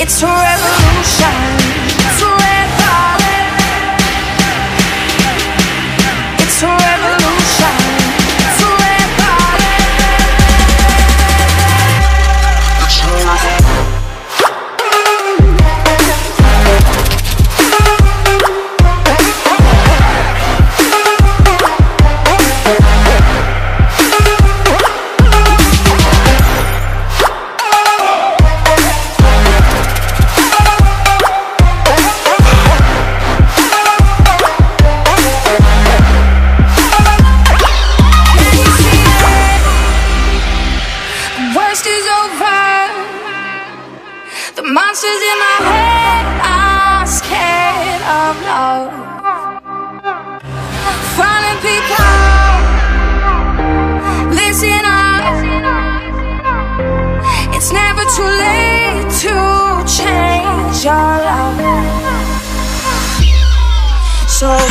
It's a revolution. Over. The monsters in my head are scared of love. Finding people, listen up. It's never too late to change your love. So.